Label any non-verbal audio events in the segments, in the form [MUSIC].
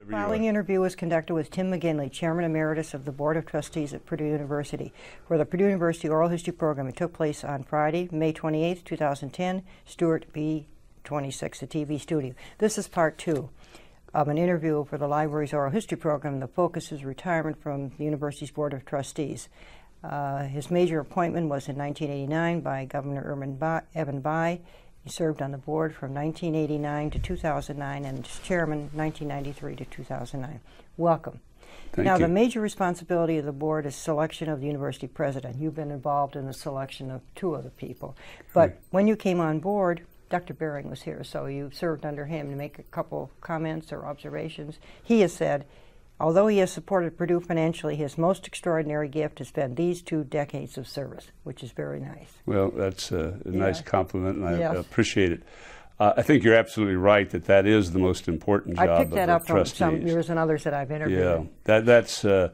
The following interview was conducted with Tim McGinley, Chairman Emeritus of the Board of Trustees at Purdue University, for the Purdue University Oral History Program. It took place on Friday, May 28, 2010, Stewart B. 26, the TV studio. This is part two of an interview for the library's oral history program. The focus is retirement from the university's Board of Trustees. Uh, his major appointment was in 1989 by Governor Evan Bayh he served on the board from 1989 to 2009 and as chairman 1993 to 2009. Welcome. Thank now, you. the major responsibility of the board is selection of the university president. You've been involved in the selection of two other people. But when you came on board, Dr. Beering was here, so you served under him to make a couple comments or observations. He has said Although he has supported Purdue financially, his most extraordinary gift has been these two decades of service, which is very nice. Well, that's a, a yeah. nice compliment, and I yes. appreciate it. Uh, I think you're absolutely right that that is the most important job I picked that up from some years and others that I've interviewed. Yeah, that that's uh,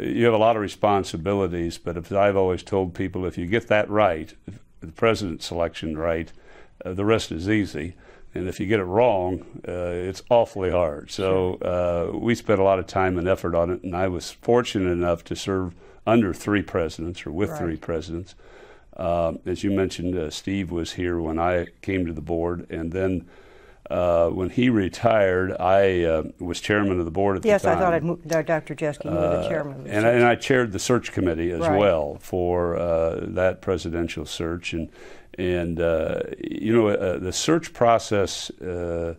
you have a lot of responsibilities, but as I've always told people, if you get that right, the president selection right, uh, the rest is easy. And if you get it wrong, uh, it's awfully hard. So uh, we spent a lot of time and effort on it, and I was fortunate enough to serve under three presidents or with right. three presidents. Uh, as you mentioned, uh, Steve was here when I came to the board, and then uh, when he retired, I uh, was chairman of the board at yes, the time. Yes, I thought I'd move, Dr. Jischke, you were the chairman. The and, I, and, I, chaired the search committee as right. well for that presidential search, and and uh, you know uh, the search process uh,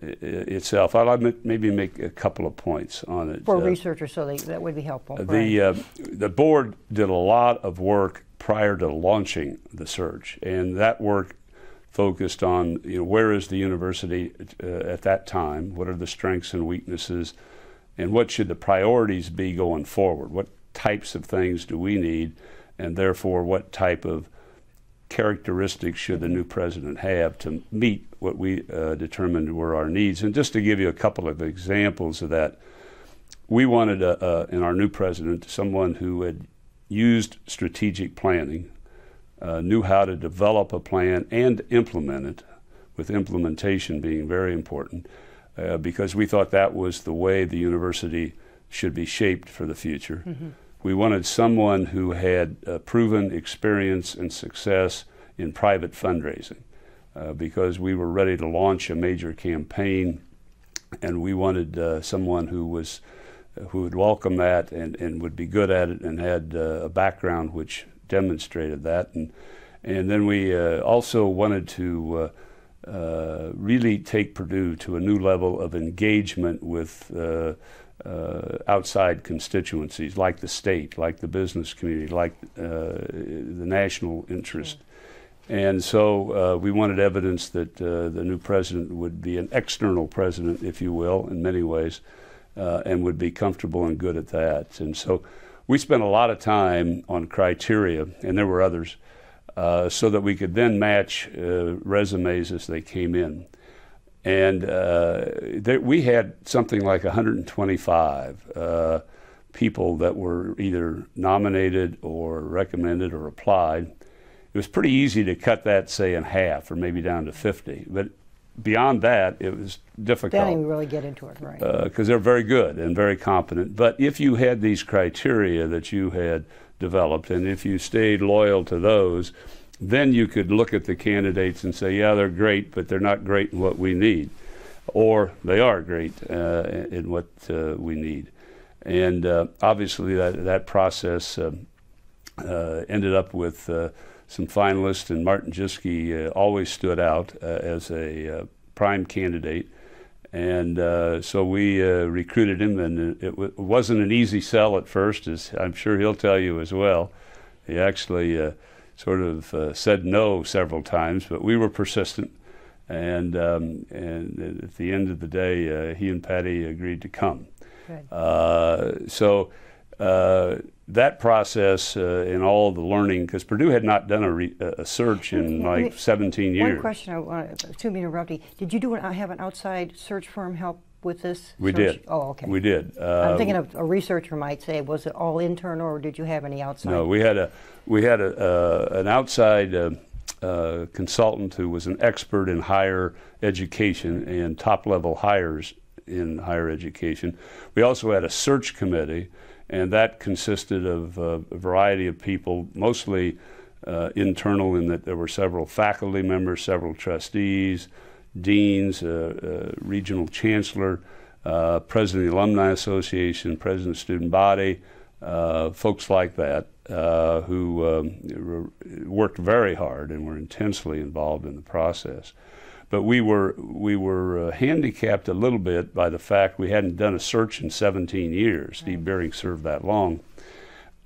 itself. I'll maybe make a couple of points on it for researchers, so they, that would be helpful. The right. the board did a lot of work prior to launching the search, and that work focused on you know where is the university at that time, what are the strengths and weaknesses, and what should the priorities be going forward. What types of things do we need, and therefore what type of characteristics should the new president have to meet what we uh, determined were our needs? And just to give you a couple of examples of that, we wanted a, a, in our new president someone who had used strategic planning, uh, knew how to develop a plan and implement it, with implementation being very important, uh, because we thought that was the way the university should be shaped for the future. Mm-hmm. We wanted someone who had uh, proven experience and success in private fundraising uh, because we were ready to launch a major campaign and we wanted uh, someone who was uh, who would welcome that and, and would be good at it and had uh, a background which demonstrated that. And and then we uh, also wanted to really take Purdue to a new level of engagement with uh, outside constituencies like the state, like the business community, like uh, the national interest. And so uh, we wanted evidence that uh, the new president would be an external president, if you will, in many ways, uh, and would be comfortable and good at that. And so we spent a lot of time on criteria, and there were others, uh, so that we could then match resumes as they came in and uh, there, we had something like 125 uh, people that were either nominated or recommended or applied. It was pretty easy to cut that, say, in half or maybe down to 50. But beyond that, it was difficult. Then you really get into it, right? Because uh, they're very good and very competent. But if you had these criteria that you had developed, and if you stayed loyal to those, then you could look at the candidates and say, yeah, they're great, but they're not great in what we need. Or they are great uh, in what uh, we need. And uh, obviously, that, that process uh, uh, ended up with uh, some finalists, and Martin Jischke always stood out as a prime candidate. And so we recruited him, and it, wasn't an easy sell at first, as I'm sure he'll tell you as well. He actually sort of uh, said no several times, but we were persistent. And, um, and at the end of the day, uh, he and Patty agreed to come. Uh, so uh, that process uh, and all the learning, because Purdue had not done a, re- a search in like 17 years. One question I want to interrupt you. Did you do an, have an outside search firm help with this? We search? did. Oh, okay. We did. I'm thinking of a researcher might say, was it all internal, or did you have any outside? No, we had a we had a uh, an outside uh, uh, consultant who was an expert in higher education and top level hires in higher education. We also had a search committee, and that consisted of uh, a variety of people, mostly uh, internal, in that there were several faculty members, several trustees, deans, uh, uh regional chancellor, uh, president of the Alumni Association, president of the student body, uh, folks like that. who um, worked very hard and were intensely involved in the process but we were we were uh, handicapped a little bit by the fact we hadn't done a search in 17 years. Steve Beering served that long,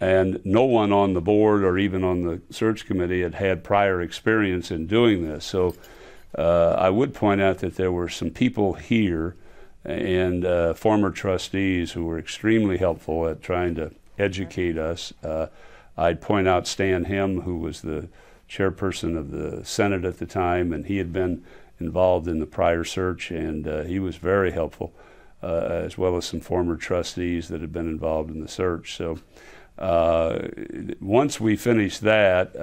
and no one on the board or even on the search committee had had prior experience in doing this. So uh, I would point out that there were some people here and uh, former trustees who were extremely helpful at trying to educate us. Uh, I'd point out Stan Hem, who was the chairperson of the Senate at the time, and he had been involved in the prior search, and uh, he was very helpful, uh, as well as some former trustees that had been involved in the search. So uh, once we finished that,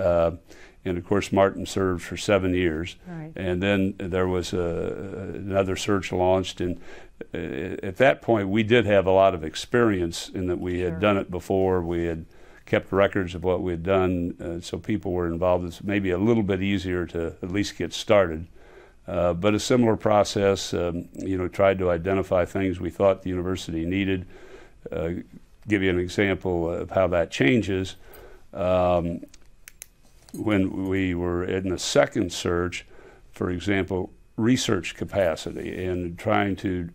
and of course Martin served for seven years, right. and then there was a, another search launched, and uh, at that point we did have a lot of experience in that we sure. had done it before. We had kept records of what we had done, uh, so people were involved. It's maybe a little bit easier to at least get started. Uh, but a similar process, um, you know, tried to identify things we thought the university needed. Uh, give you an example of how that changes. Um, when we were in the second search, for example, research capacity and trying to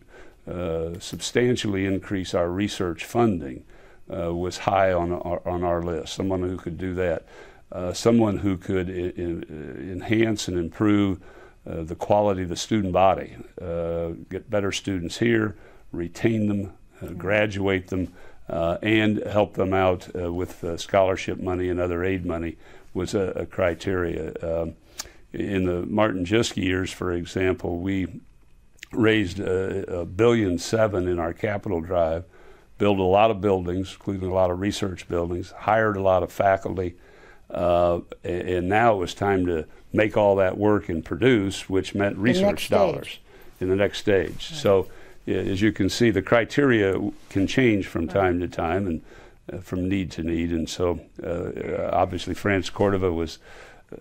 uh, substantially increase our research funding uh, was high on our, on our list. Someone who could do that, uh, someone who could enhance and improve uh, the quality of the student body, uh, get better students here, retain them, uh, graduate them, and help them out with scholarship money and other aid money was a, a criteria. Um, in the Martin Jischke years, for example, we raised a, a billion seven in our capital drive, built a lot of buildings, including a lot of research buildings, hired a lot of faculty, uh, and now it was time to make all that work and produce, which meant research dollars in the next stage. Right. So, as you can see, the criteria can change from right. time to time and from need to need. And so, uh, obviously, France Cordova was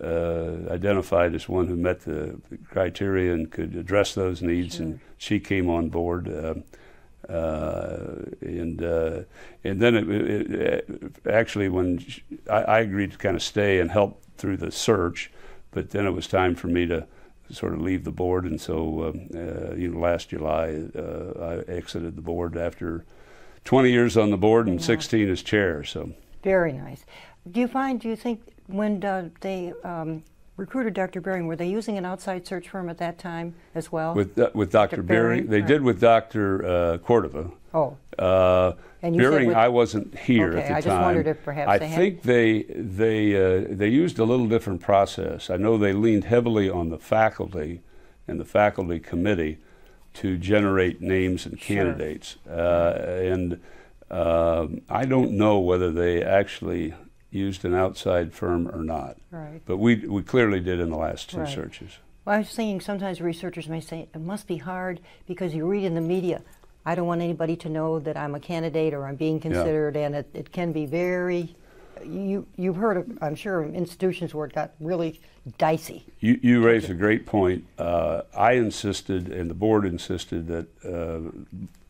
uh, identified as one who met the criteria and could address those needs, sure. and she came on board. Um, uh, and uh, and then it, it, it, actually when she, I, I, agreed to kind of stay and help through the search, but then it was time for me to sort of leave the board, and so um, uh, you know last July uh, I exited the board after 20 years on the board and 16 as chair. So very nice. Do you find? Do you think when uh, they um, recruited Dr. Beering, were they using an outside search firm at that time as well? With uh, with Dr. Dr. Beering, they did with Dr. Uh, Cordova. Oh. Uh, and Beering, I wasn't here okay, at the I time. I just wondered if perhaps I they think they they uh, they used a little different process. I know they leaned heavily on the faculty and the faculty committee to generate names and candidates, sure. uh, and um, I don't know whether they actually used an outside firm or not. Right. But we, we clearly did in the last two right. searches. Well, I was thinking sometimes researchers may say it must be hard because you read in the media, I don't want anybody to know that I'm a candidate or I'm being considered, yeah. and it, it can be very. You you've heard of I'm sure institutions where it got really dicey. You you raise a great point. Uh, I insisted, and the board insisted that uh,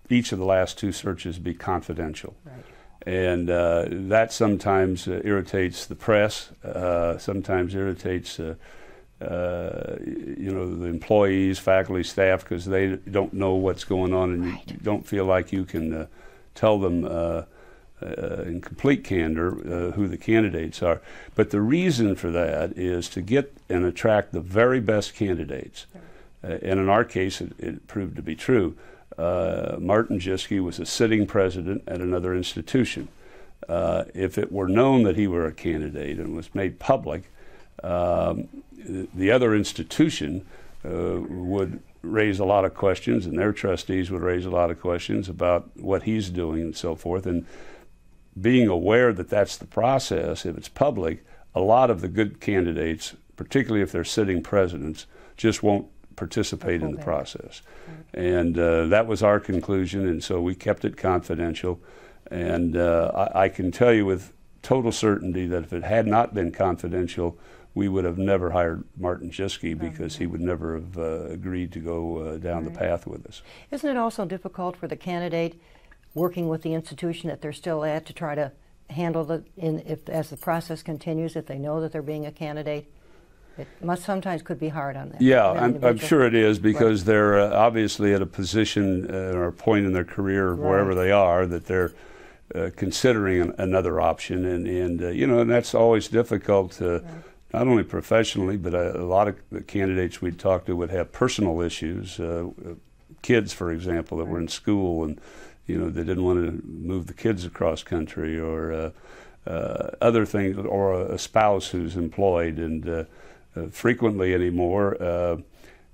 each of the last two searches be confidential. Right and uh, that sometimes uh, irritates the press, uh, sometimes irritates uh, uh, you know the employees, faculty, staff because they don't know what's going on and right. you don't feel like you can uh, tell them in complete candor who the candidates are. But the reason for that is to get and attract the very best candidates, and in our case, it, it proved to be true. Uh, Martin Jischke was a sitting president at another institution. Uh, if it were known that he were a candidate and was made public, um, the other institution uh, would raise a lot of questions, and their trustees would raise a lot of questions about what he's doing and so forth. And being aware that that's the process, if it's public, a lot of the good candidates, particularly if they're sitting presidents, just won't participate in the process. And uh, that was our conclusion, and so we kept it confidential. And uh, I, I can tell you with total certainty that if it had not been confidential, we would have never hired Martin Jischke because he would never have uh, agreed to go uh, down the path with us. Isn't it also difficult for the candidate working with the institution that they're still at to try to handle the in if as the process continues if they know that they're being a candidate? It must sometimes could be hard on them. Yeah, I'm, I'm sure it is because they're uh, obviously at a position uh, or a point in their career, wherever they are, that they're uh, considering an, another option, and and uh, you know, and that's always difficult. To, Not only professionally, but a, a lot of the candidates we'd talk to would have personal issues. Uh, uh, kids, for example, that were in school and you know they didn't want to move the kids across country, or uh, uh, other things, or a, a spouse who's employed, and uh, uh, frequently anymore. Uh,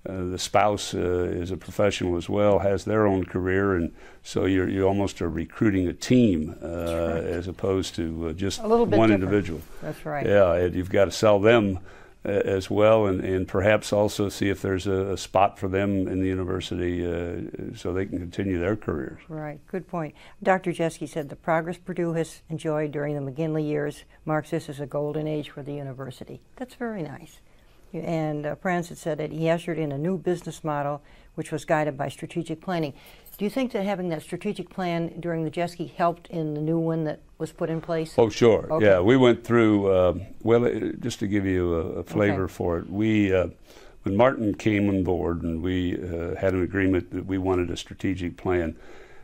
uh, the spouse uh, is a professional as well, has their own career, and so you're you almost are recruiting a team uh, as opposed to uh, just A little bit one different. individual. That's right. Yeah, and you've got to sell them as well, and, and perhaps also see if there's a, a spot for them in the university uh, so they can continue their careers. Right, good point. Dr. Jischke said the progress Purdue has enjoyed during the McGinley years marks this as a golden age for the university. That's very nice. And uh, Francis said that he ushered in a new business model which was guided by strategic planning. Do you think that having that strategic plan during the Jischke helped in the new one that was put in place? Oh, sure. Okay. Yeah, we went through. Um, well, uh, just to give you a, a flavor Okay. for it, we uh, when Martin came on board and we uh, had an agreement that we wanted a strategic plan.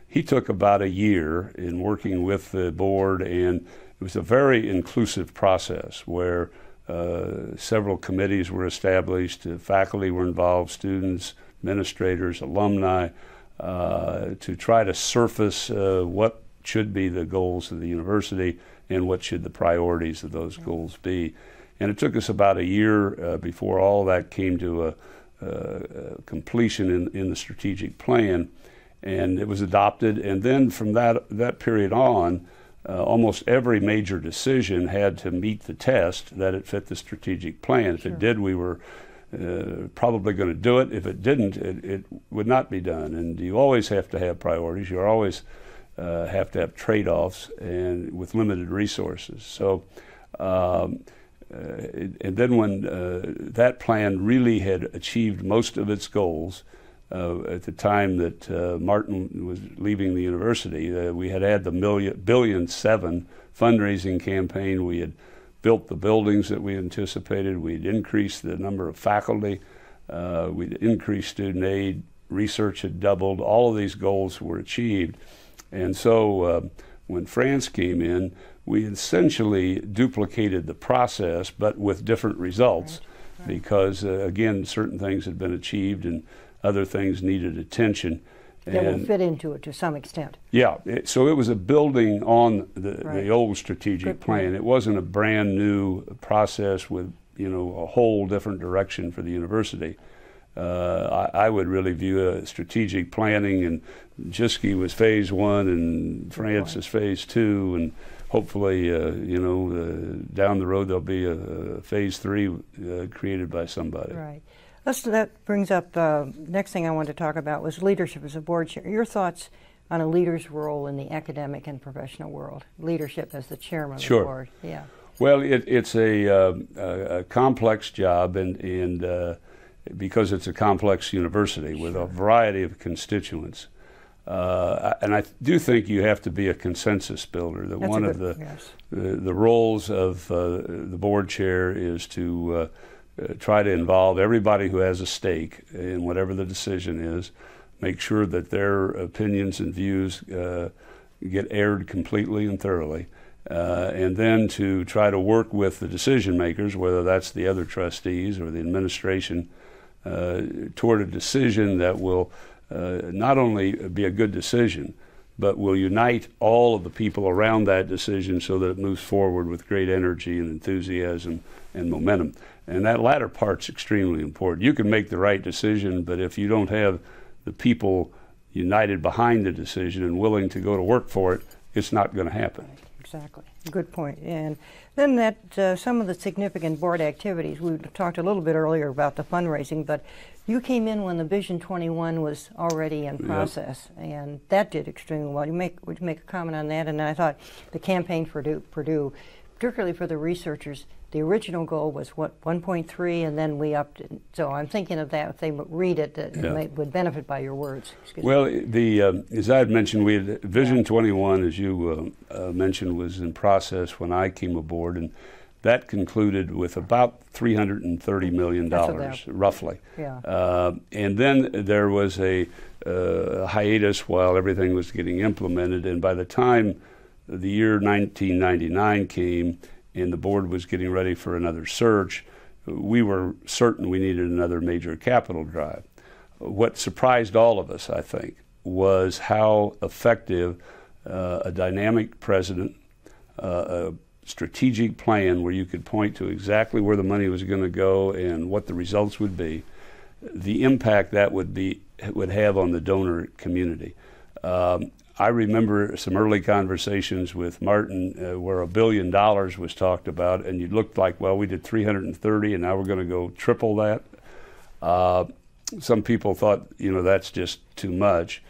He took about a year in working with the board, and it was a very inclusive process where uh, several committees were established, uh, faculty were involved, students, administrators, alumni, to try to surface uh, what should be the goals of the university and what should the priorities of those goals be. And it took us about a year uh, before all that came to a completion in, in the strategic plan, and it was adopted. And then from that that period on, uh, almost every major decision had to meet the test that it fit the strategic plan. If Sure. it did, we were uh, probably going to do it. If it didn't, it, it would not be done. And you always have to have priorities. You always uh, have to have trade-offs and with limited resources. So, um, uh, and then when uh, that plan really had achieved most of its goals, uh, at the time that uh, Martin was leaving the university, we had had the million, billion seven fundraising campaign. We had built the buildings that we anticipated. We'd increased the number of faculty. Uh, we'd increased student aid. Research had doubled. All of these goals were achieved. And so uh, when France came in, we essentially duplicated the process, but with different results, because uh, again, certain things had been achieved and other things needed attention. That will fit into it to some extent. yeah, it, so it was a building on the, Right. the old strategic Good plan. point. It wasn't a brand new process with you know a whole different direction for the university. Uh, I, I would really view a strategic planning, and Jischke was phase one, and France is phase two, and hopefully, uh, you know, uh, down the road there'll be a, a phase three uh, created by somebody. Right. Let's, that brings up, uh, next thing I wanted to talk about was leadership as a board chair. Your thoughts on a leader's role in the academic and professional world? Leadership as the chairman of the board. Yeah. Well, it, it's a, uh, a, complex job, and, and uh, because it's a complex university with a variety of constituents. Uh, and I do think you have to be a consensus builder. That That's one of good- the, yes. the the roles of uh, the board chair is to uh, uh, try to involve everybody who has a stake in whatever the decision is. Make sure that their opinions and views uh, get aired completely and thoroughly. Uh, and then to try to work with the decision makers, whether that's the other trustees or the administration, uh, toward a decision that will uh, not only be a good decision, but will unite all of the people around that decision so that it moves forward with great energy and enthusiasm and momentum. And that latter part's extremely important. You can make the right decision, but if you don't have the people united behind the decision and willing to go to work for it, it's not going to happen. Exactly. Good point. And then that uh, some of the significant board activities. We talked a little bit earlier about the fundraising, but you came in when the Vision 21 was already in process, yep. and that did extremely well. You make would you make a comment on that? And I thought the campaign for Purdue, Purdue particularly for the researchers, the original goal was what 1.3, and then we upped it. So I'm thinking of that. If they read it, that yeah. would benefit by your words. Excuse well, me. the uh, as I had mentioned, we had Vision yeah. 21, as you uh, uh, mentioned, was in process when I came aboard, and that concluded with about 330 million dollars, roughly. Yeah. Uh, and then there was a uh, hiatus while everything was getting implemented, and by the time the year 1999 came and the board was getting ready for another search, we were certain we needed another major capital drive. What surprised all of us, I think, was how effective uh, a dynamic president, uh, a strategic plan where you could point to exactly where the money was going to go and what the results would be, the impact that would be would have on the donor community. Um, I remember some early conversations with Martin uh, where a billion dollars was talked about, and you looked like, well, we did 330, and now we're going to go triple that. Uh, some people thought, you know, that's just too much.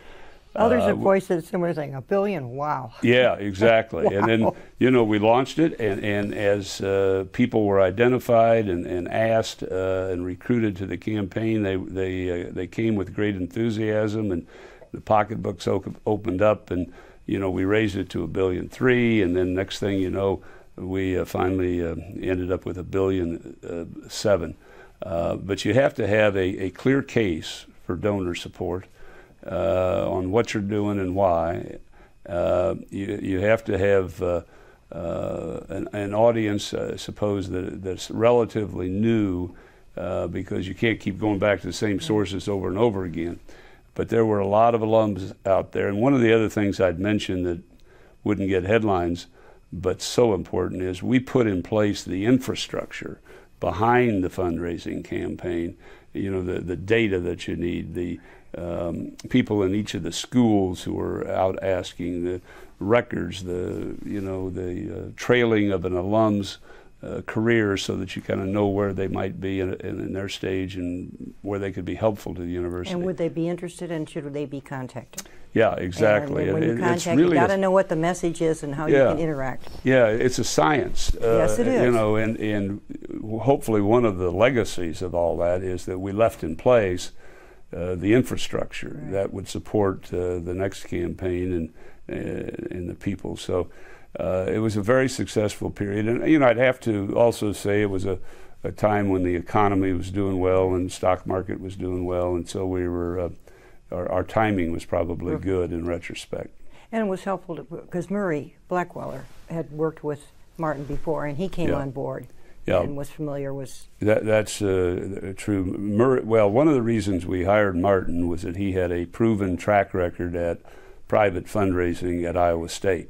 Others uh, have voiced a similar thing. A billion, wow. Yeah, [LAUGHS] exactly. wow. And then, you know, we launched it, and, and as uh, people were identified and, and asked uh, and recruited to the campaign, they, they, uh, they came with great enthusiasm and the pocketbooks opened up, and you know we raised it to a billion three, and then next thing you know, we uh, finally uh, ended up with a billion uh, seven. Uh, but you have to have a, a clear case for donor support uh, on what you're doing and why. you you have to have an, an, audience, I suppose that that's relatively new. Uh, because you can't keep going back to the same sources over and over again. But there were a lot of alums out there. And one of the other things I'd mentioned that wouldn't get headlines, but so important, is we put in place the infrastructure behind the fundraising campaign. You know, the, the data that you need, the um, people in each of the schools who are out asking, the records, the, you know, the uh, trailing of an alum's uh, career so that you kind of know where they might be in, in, in, their stage and where they could be helpful to the university. And would they be interested and should they be contacted? Yeah, exactly. And when you contact, really you got to know what the message is and how yeah, you can interact. Yeah, it's a science. Uh, yes, it is. You know, and, and hopefully one of the legacies of all that is that we left in place uh, the infrastructure right. that would support uh, the next campaign and, uh, and the people. So uh, it was a very successful period. And, you know, I'd have to also say it was a, a time when the economy was doing well and stock market was doing well. And so we were, uh, our, our, timing was probably good in retrospect. And it was helpful because Murray Blackwelder had worked with Martin before and he came yeah. on board. Yeah. and was familiar with that. That's uh, true. Murray, well, one of the reasons we hired Martin was that he had a proven track record at private fundraising at Iowa State.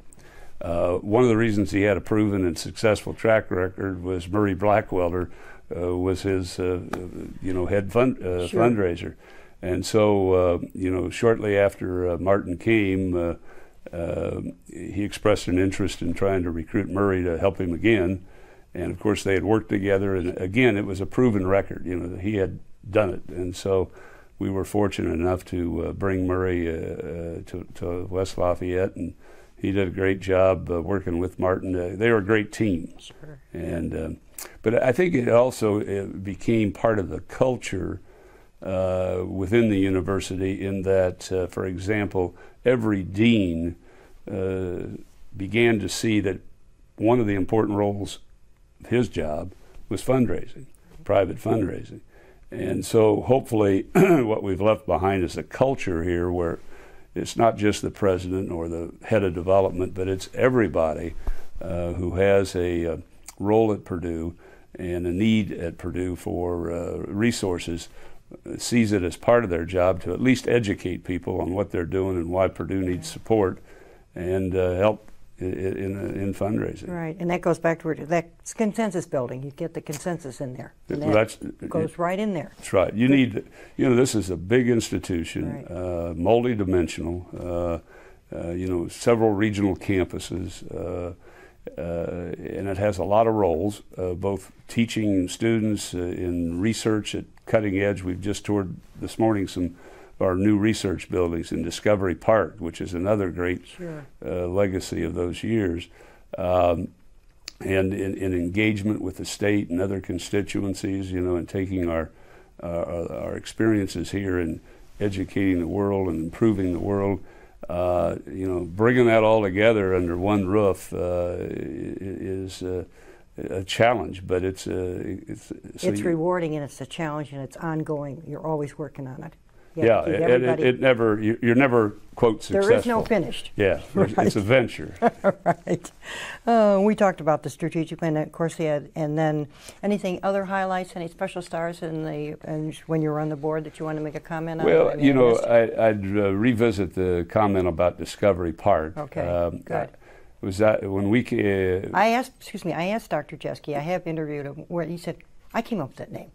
Uh, one of the reasons he had a proven and successful track record was Murray Blackwelder uh, was his, uh, you know, head fund, uh, sure. fundraiser, and so uh, you know, shortly after Martin came, he expressed an interest in trying to recruit Murray to help him again, and of course they had worked together, and again it was a proven record. You know, he had done it, and so we were fortunate enough to bring Murray to, to West Lafayette and he did a great job uh, working with Martin. Uh, they were a great team. Sure. And uh, but I think it also it became part of the culture uh, within the university in that, uh, for example, every dean uh, began to see that one of the important roles of his job was fundraising, private fundraising. And so hopefully [CLEARS THROAT] what we've left behind is a culture here where it's not just the president or the head of development, but it's everybody uh, who has a, uh, role at Purdue and a need at Purdue for uh, resources uh, sees it as part of their job to at least educate people on what they're doing and why Purdue needs support and uh, help in, in fundraising. Right, and that goes back to that consensus building. You get the consensus in there. That that's, goes right in there. That's right. You need, you know, this is a big institution, right. uh, multi-dimensional. Uh, uh, you know, several regional campuses. Uh, uh, and it has a lot of roles, uh, both teaching students uh, in research at Cutting Edge. We've just toured this morning some our new research buildings in Discovery Park, which is another great Sure. uh, legacy of those years. Um, and in, in engagement with the state and other constituencies, you know, and taking our uh, our experiences here and educating the world and improving the world, uh, you know, bringing that all together under one roof uh, is uh, a challenge, but it's uh, it's so It's rewarding and it's a challenge and it's ongoing. You're always working on it. You yeah, to it, it never you- you're never quote there successful. is no finished. Yeah, [LAUGHS] it's a venture. [LAUGHS] right. Uh, we talked about the strategic plan, of course, yeah, and then anything other highlights, any special stars in the and when you were on the board that you want to make a comment on? Well, you know, I, I'd uh, revisit the comment about Discovery Park. Okay, Um, good. I- was that when we? ca- I asked, excuse me, I asked Dr. Jischke, I have interviewed him, where he said, I came up with that name.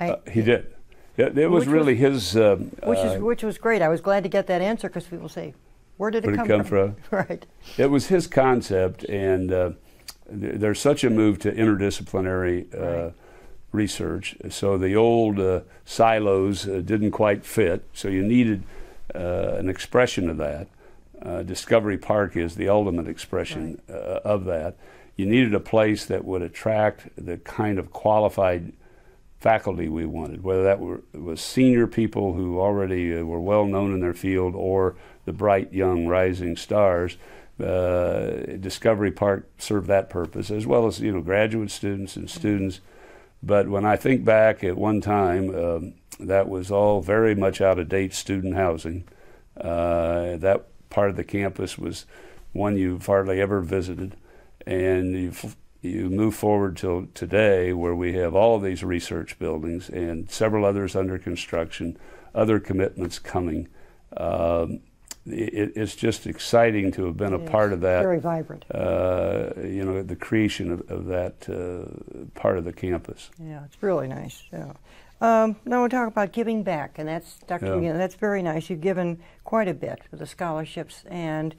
I, uh, he did. It, it was Which was- really his. Um, which, is, uh, which was great. I was glad to get that answer because people say, where did it Where'd it come, come from? [LAUGHS] right. it was his concept, and uh, th- there's such a move to interdisciplinary uh, Right. research. So the old uh, silos uh, didn't quite fit. So you needed uh, an expression of that. Uh, Discovery Park is the ultimate expression uh, of that. You needed a place that would attract the kind of qualified faculty we wanted, whether that were, was senior people who already uh, were well known in their field or the bright young rising stars. Uh, Discovery Park served that purpose, as well as you know graduate students and students. But when I think back at one time, um, that was all very much out of date student housing. Uh, that part of the campus was one you've hardly ever visited, and you you move forward till today, where we have all of these research buildings and several others under construction, other commitments coming. Um, it, it's just exciting to have been a part of that Very vibrant. uh, you know, the creation of, of that uh, part of the campus. Yeah, it's really nice. Yeah. Um, now we'll talk about giving back, and that's Dr. Yeah. McGinn, that's very nice. You've given quite a bit for the scholarships, and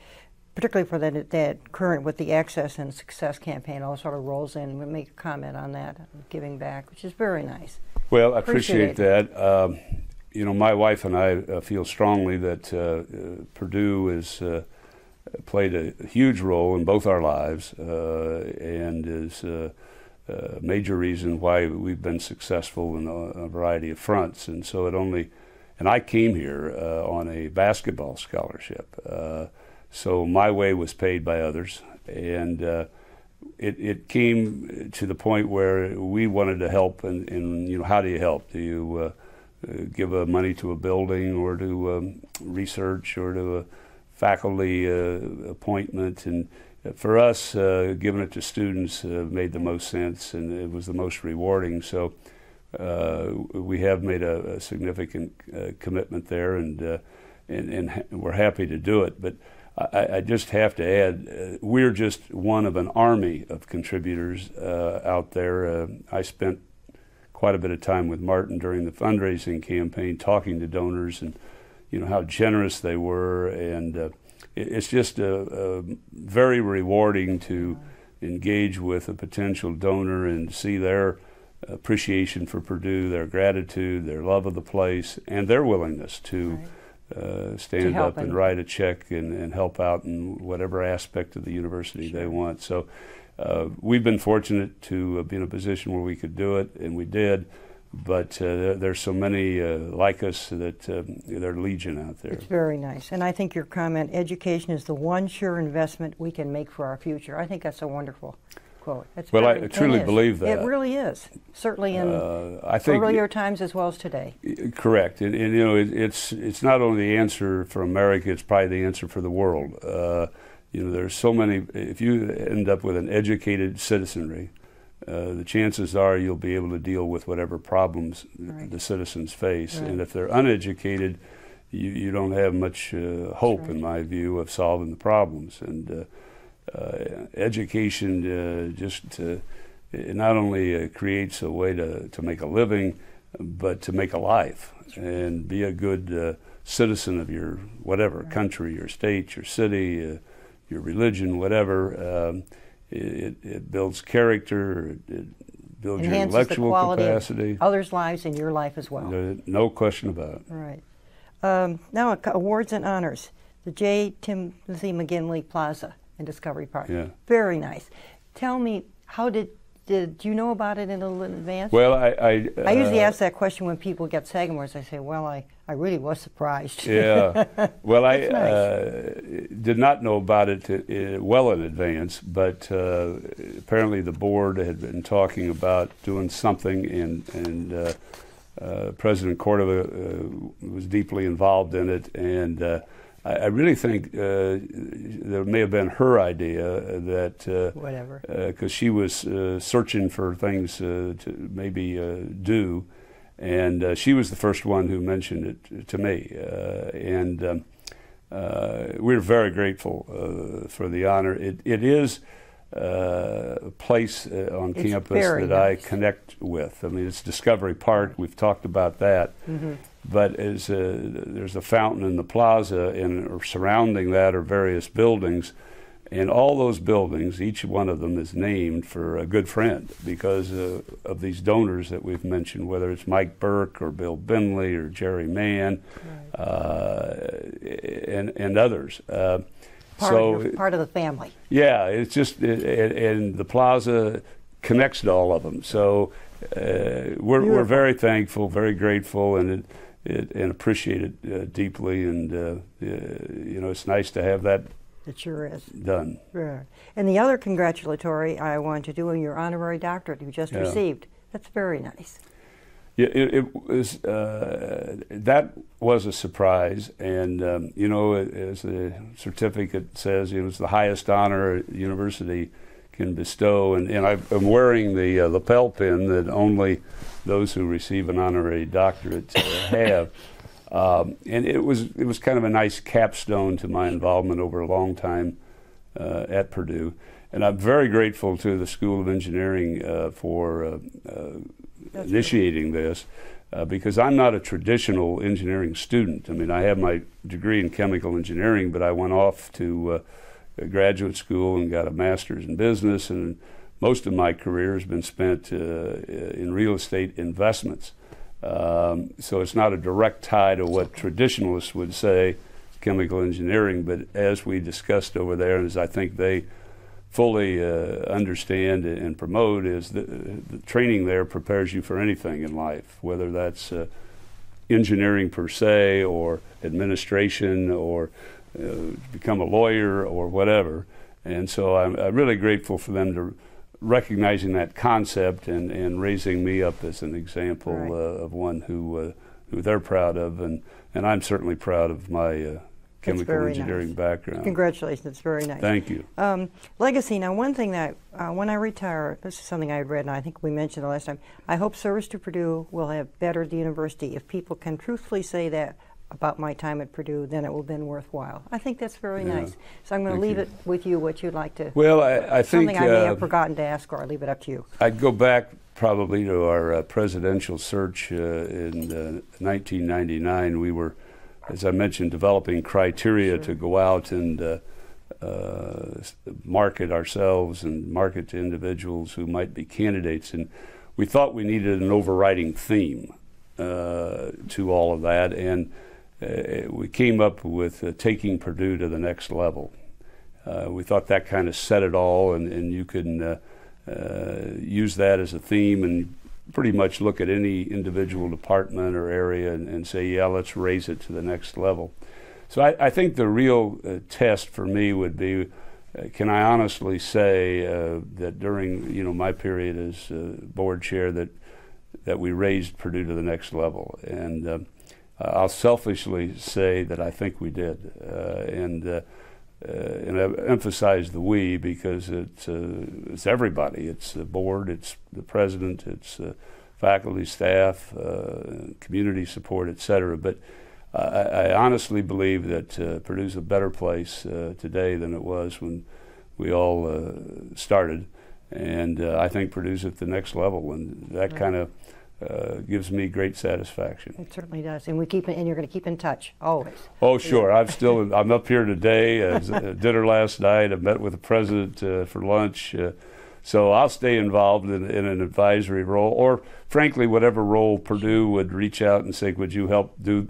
particularly for that, that current with the Access and Success campaign, all sort of rolls in. We make a comment on that, giving back, which is very nice. Well, I Appreciate appreciate that. Um, you know, my wife and I uh, feel strongly that uh, uh, Purdue has uh, played a huge role in both our lives uh, and is uh, a major reason why we've been successful in a, a variety of fronts. And so it only, and I came here uh, on a basketball scholarship. Uh, so my way was paid by others. And uh, it, it came to the point where we wanted to help, and, and you know, how do you help? Do you uh, uh, give uh, money to a building, or to um, research, or to a faculty uh, appointment? And for us, uh, giving it to students uh, made the most sense, and it was the most rewarding. So uh, we have made a, a significant uh, commitment there, and, uh, and and we're happy to do it. But I, I just have to add, uh, we're just one of an army of contributors uh, out there. Uh, I spent quite a bit of time with Martin during the fundraising campaign, talking to donors and you know how generous they were, and uh, it, it's just uh, very rewarding to engage with a potential donor and see their appreciation for Purdue, their gratitude, their love of the place, and their willingness to Right. Uh, stand up and write a check and, and help out in whatever aspect of the university they want. So uh, we've been fortunate to uh, be in a position where we could do it, and we did. But uh, there, there's so many uh, like us that um, they're legion out there. It's very nice. And I think your comment, education is the one sure investment we can make for our future. I think that's so wonderful quote. That's Well, I very- truly believe that. It really is. Certainly in Uh, I think earlier times as well as today. Correct, and, and you know it, it's it's not only the answer for America; it's probably the answer for the world. Uh, you know, there's so many. If you end up with an educated citizenry, uh, the chances are you'll be able to deal with whatever problems Right. the citizens face. Right. And if they're uneducated, you, you don't have much uh, hope, right. in my view, of solving the problems. And uh, education uh, just uh, it not only uh, creates a way to, to make a living, but to make a life and be a good uh, citizen of your whatever Right. country, your state, your city, uh, your religion, whatever. Um, it, it builds character, it, it builds your Enhances the intellectual quality capacity. others' lives and your life as well. Uh, no question about it. Right. Um, now, awards and honors. The J. Timothy McGinley Plaza in Discovery Park. Yeah. Very nice. Tell me, how did did you know about it in a little advance? Well, I I, I usually uh, ask that question when people get Sagamores. I say, "Well, I, I really was surprised." yeah. [LAUGHS] Well, I nice. uh, did not know about it uh, well in advance, but uh, apparently the board had been talking about doing something, and and uh, uh, President Cordova uh, was deeply involved in it, and. Uh, I I really think uh, there may have been her idea that uh, Whatever. because she was uh, searching for things uh, to maybe uh, do, and uh, she was the first one who mentioned it to me, uh, and um, uh, we're very grateful uh, for the honor. It, it is uh, a place uh, on It's campus that I connect with. I mean, it's Discovery Park. We've talked about that hmm but as uh, there's a fountain in the plaza, and surrounding that are various buildings, and all those buildings, each one of them is named for a good friend because uh, of these donors that we've mentioned, whether it's Mike Birck or Bill Bindley or Jerry Mann, uh, and and others. Uh, Part, so of your, part of the family. yeah, it's just it, it, and the plaza connects to all of them. So uh, we're we're very thankful, very grateful, and it, it and appreciate it uh, deeply. And uh, uh, you know, it's nice to have that It sure is. done. Right. And the other congratulatory I wanted to do in your honorary doctorate you just Yeah. received. That's very nice. Yeah, it, it was uh, that was a surprise, and um, you know, as the certificate says, it was the highest honor a university can bestow, and, and I, I'm wearing the uh, lapel pin that only those who receive an honorary doctorate uh, have. Um, and it was it was kind of a nice capstone to my involvement over a long time uh, at Purdue, and I'm very grateful to the School of Engineering uh, for uh, uh, initiating this. Uh, because I'm not a traditional engineering student. I mean, I have my degree in chemical engineering, but I went off to uh, graduate school and got a master's in business, and most of my career has been spent uh, in real estate investments. Um, so it's not a direct tie to what traditionalists would say, chemical engineering. But as we discussed over there, and as I think they fully uh, understand and promote, is the, the training there prepares you for anything in life, whether that's uh, engineering per se, or administration, or uh, become a lawyer, or whatever. And so I'm, I'm really grateful for them to recognizing that concept and, and raising me up as an example Right. uh, of one who uh, who they're proud of, and, and I'm certainly proud of my uh, chemical engineering nice. background. Congratulations. It's very nice. Thank you. Um, legacy. Now, one thing that uh, when I retire, this is something I had read, and I think we mentioned the last time. I hope service to Purdue will have bettered the university. If people can truthfully say that about my time at Purdue, then it will have been worthwhile. I think that's very Yeah. nice. So I'm going to leave you. it with you. What you'd like to. Well, I, I think something I may uh, have forgotten to ask, or I'll leave it up to you. I'd go back probably to our uh, presidential search uh, in uh, 1999. We were, as I mentioned, developing criteria Sure. to go out and uh, uh, market ourselves and market to individuals who might be candidates. And we thought we needed an overriding theme uh, to all of that. And uh, we came up with uh, taking Purdue to the next level. Uh, we thought that kind of said it all, and, and you can uh, uh, use that as a theme and pretty much look at any individual department or area and, and say, yeah, let's raise it to the next level. So I, I think the real uh, test for me would be, uh, can I honestly say uh, that during you know my period as uh, board chair that that we raised Purdue to the next level? And um, I'll selfishly say that I think we did, uh, and. Uh, uh, and I emphasize the we because it's uh, it's everybody. It's the board, it's the president, it's uh, faculty, staff, uh, community support, et cetera. But I, I honestly believe that uh, Purdue's a better place uh, today than it was when we all uh, started, and uh, I think Purdue's at the next level, and that Right. kind of uh, gives me great satisfaction. It certainly does. And we keep and you're going to keep in touch always. Oh, sure. I'm still. I'm up here today. Uh, uh, dinner last night. I met with the president uh, for lunch. Uh, so I'll stay involved in, in, an advisory role, or frankly, whatever role Purdue would reach out and say, "Would you help do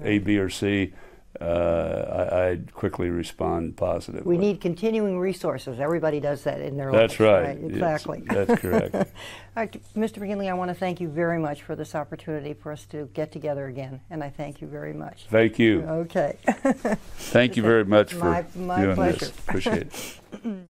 A, B, or C?" Uh, I, I'd quickly respond positively. We need continuing resources. Everybody does that in their life. That's lives. right. Yes, Exactly. that's correct. [LAUGHS] All right, Mr. McGinley, I want to thank you very much for this opportunity for us to get together again, and I thank you very much. Thank you. Okay. [LAUGHS] Thank you very much for My- my doing pleasure. this. Appreciate it. [LAUGHS]